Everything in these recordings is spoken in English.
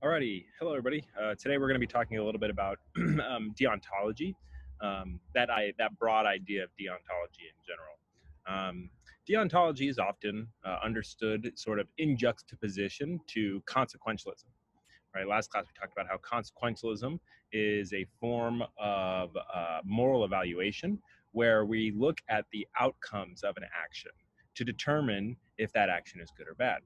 Alrighty, hello everybody. Uh, today we're going to be talking a little bit about um, deontology, um, that I that broad idea of deontology in general. Um, deontology is often uh, understood sort of in juxtaposition to consequentialism. Right. Last class we talked about how consequentialism is a form of uh, moral evaluation where we look at the outcomes of an action to determine if that action is good or bad.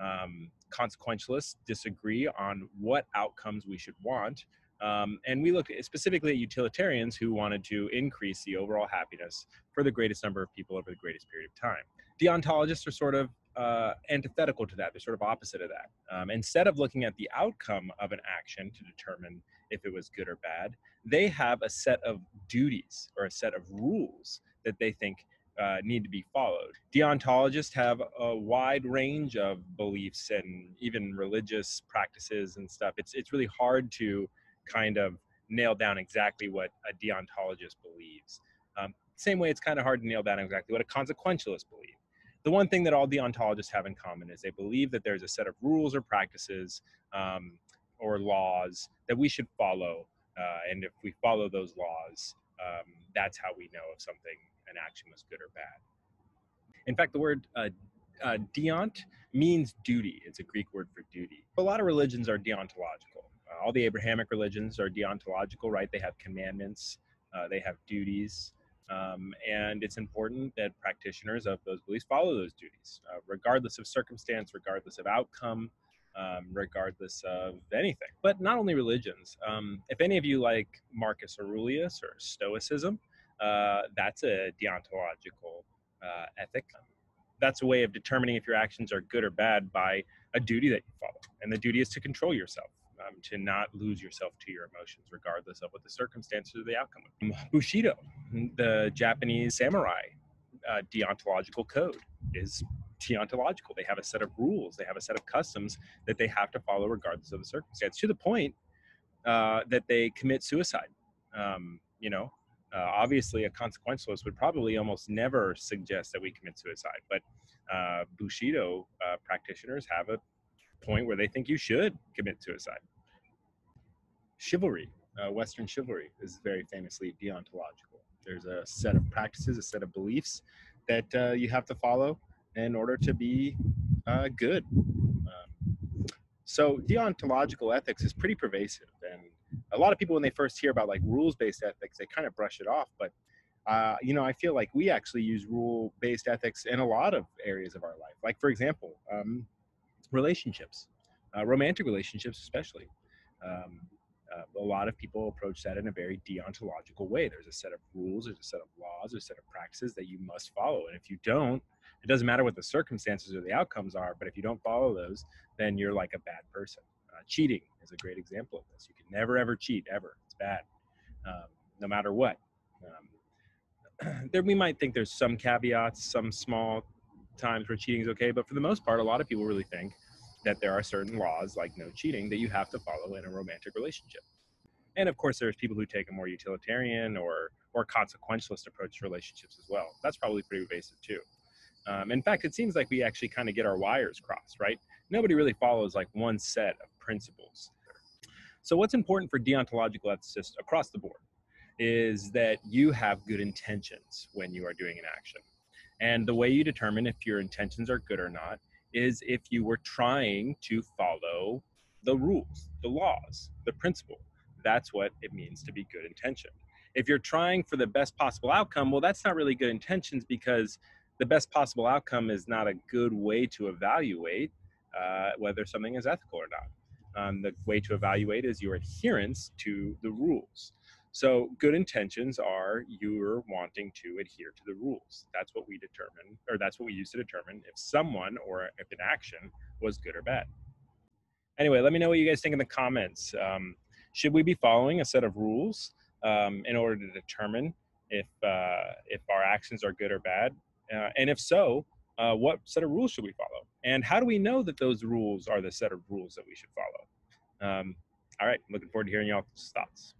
Um, consequentialists disagree on what outcomes we should want. Um, and we look specifically at utilitarians who wanted to increase the overall happiness for the greatest number of people over the greatest period of time. Deontologists are sort of uh, antithetical to that. They're sort of opposite of that. Um, instead of looking at the outcome of an action to determine if it was good or bad, they have a set of duties or a set of rules that they think uh, need to be followed. Deontologists have a wide range of beliefs and even religious practices and stuff. It's it's really hard to kind of nail down exactly what a deontologist believes. Um, same way, it's kind of hard to nail down exactly what a consequentialist believes. The one thing that all deontologists have in common is they believe that there's a set of rules or practices um, or laws that we should follow, uh, and if we follow those laws, um, that's how we know if something an action was good or bad. In fact, the word uh, uh, deont means duty. It's a Greek word for duty. A lot of religions are deontological. Uh, all the Abrahamic religions are deontological, right? They have commandments, uh, they have duties, um, and it's important that practitioners of those beliefs follow those duties, uh, regardless of circumstance, regardless of outcome, um, regardless of anything. But not only religions. Um, if any of you like Marcus Aurelius or Stoicism, uh, that's a deontological uh, ethic. That's a way of determining if your actions are good or bad by a duty that you follow. And the duty is to control yourself, um, to not lose yourself to your emotions, regardless of what the circumstances or the outcome. Um, Bushido, the Japanese samurai uh, deontological code, is deontological. They have a set of rules, they have a set of customs that they have to follow regardless of the circumstance, to the point uh, that they commit suicide. Um, you know, uh, obviously, a consequentialist would probably almost never suggest that we commit suicide, but uh, Bushido uh, practitioners have a point where they think you should commit suicide. Chivalry, uh, Western chivalry, is very famously deontological. There's a set of practices, a set of beliefs that uh, you have to follow in order to be uh, good. Um, so, deontological ethics is pretty pervasive, and a lot of people when they first hear about like rules based ethics they kind of brush it off but uh, you know i feel like we actually use rule based ethics in a lot of areas of our life. Like for example um, relationships uh, romantic relationships especially. Um, uh, a lot of people approach that in a very deontological way. There's a set of rules there's a set of laws there's a set of practices that you must follow and if you don't it doesn't matter what the circumstances or the outcomes are but if you don't follow those then you're like a bad person uh, cheating is a great example of this. You can never ever cheat ever. It's bad, um, no matter what. Um, there we might think there's some caveats, some small times where cheating is okay, but for the most part, a lot of people really think that there are certain laws like no cheating that you have to follow in a romantic relationship. And of course, there's people who take a more utilitarian or or consequentialist approach to relationships as well. That's probably pretty pervasive too. Um, in fact, it seems like we actually kind of get our wires crossed, right? Nobody really follows like one set of principles. So, what's important for deontological ethicists across the board is that you have good intentions when you are doing an action. And the way you determine if your intentions are good or not is if you were trying to follow the rules, the laws, the principle. That's what it means to be good intention. If you're trying for the best possible outcome, well, that's not really good intentions because the best possible outcome is not a good way to evaluate uh, whether something is ethical or not. Um, the way to evaluate is your adherence to the rules. So, good intentions are you're wanting to adhere to the rules. That's what we determine, or that's what we use to determine if someone or if an action was good or bad. Anyway, let me know what you guys think in the comments. Um, should we be following a set of rules um, in order to determine if uh, if our actions are good or bad? Uh, and if so, uh, what set of rules should we follow? And how do we know that those rules are the set of rules that we should follow? Um, all right, looking forward to hearing y'all's thoughts.